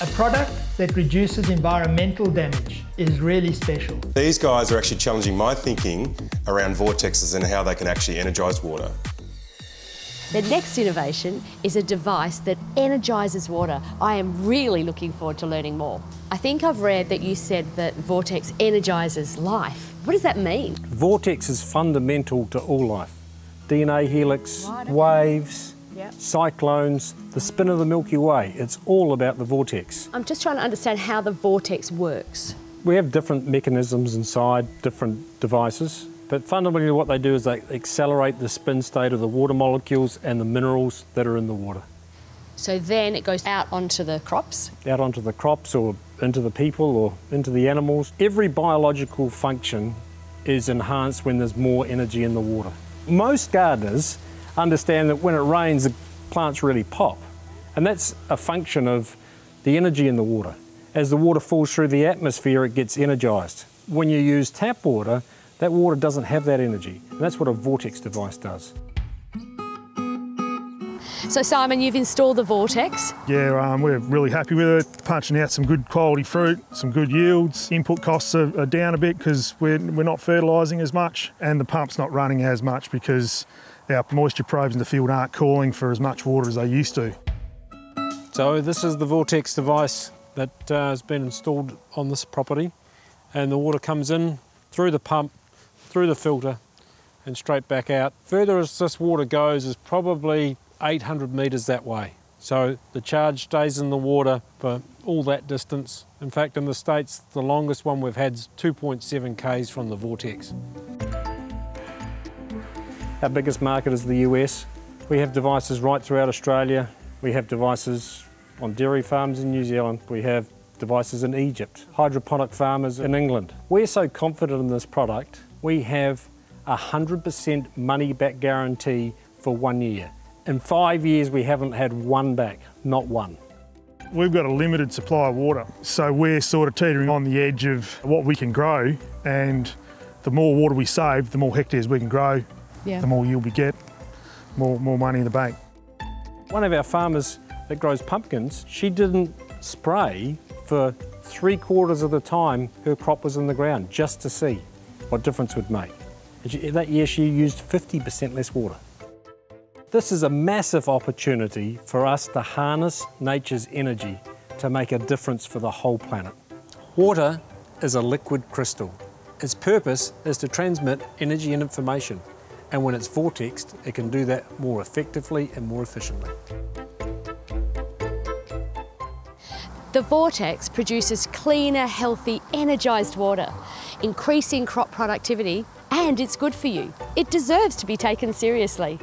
A product that reduces environmental damage is really special. These guys are actually challenging my thinking around vortexes and how they can actually energise water. The next innovation is a device that energises water. I am really looking forward to learning more. I think I've read that you said that Vortex energises life. What does that mean? Vortex is fundamental to all life. DNA helix, right, okay. waves, yep. cyclones, the spin of the Milky Way. It's all about the vortex. I'm just trying to understand how the vortex works. We have different mechanisms inside different devices. But fundamentally what they do is they accelerate the spin state of the water molecules and the minerals that are in the water. So then it goes out onto the crops? Out onto the crops or into the people or into the animals. Every biological function is enhanced when there's more energy in the water. Most gardeners understand that when it rains, the plants really pop. And that's a function of the energy in the water. As the water falls through the atmosphere, it gets energised. When you use tap water, that water doesn't have that energy, and that's what a vortex device does. So Simon, you've installed the Vortex. Yeah, um, we're really happy with it. Punching out some good quality fruit, some good yields. Input costs are, are down a bit because we're, we're not fertilising as much and the pump's not running as much because our moisture probes in the field aren't calling for as much water as they used to. So this is the Vortex device that uh, has been installed on this property and the water comes in through the pump through the filter and straight back out. Further as this water goes is probably 800 metres that way. So the charge stays in the water for all that distance. In fact, in the States, the longest one we've had is 2.7 k's from the vortex. Our biggest market is the US. We have devices right throughout Australia. We have devices on dairy farms in New Zealand. We have devices in Egypt, hydroponic farmers in England. We're so confident in this product we have a 100% money back guarantee for one year. In five years, we haven't had one back, not one. We've got a limited supply of water, so we're sort of teetering on the edge of what we can grow, and the more water we save, the more hectares we can grow, yeah. the more yield we get, more, more money in the bank. One of our farmers that grows pumpkins, she didn't spray for three quarters of the time her crop was in the ground, just to see what difference would make. That year she used 50% less water. This is a massive opportunity for us to harness nature's energy to make a difference for the whole planet. Water is a liquid crystal. Its purpose is to transmit energy and information, and when it's vortexed, it can do that more effectively and more efficiently. The vortex produces cleaner, healthy, energised water increasing crop productivity, and it's good for you. It deserves to be taken seriously.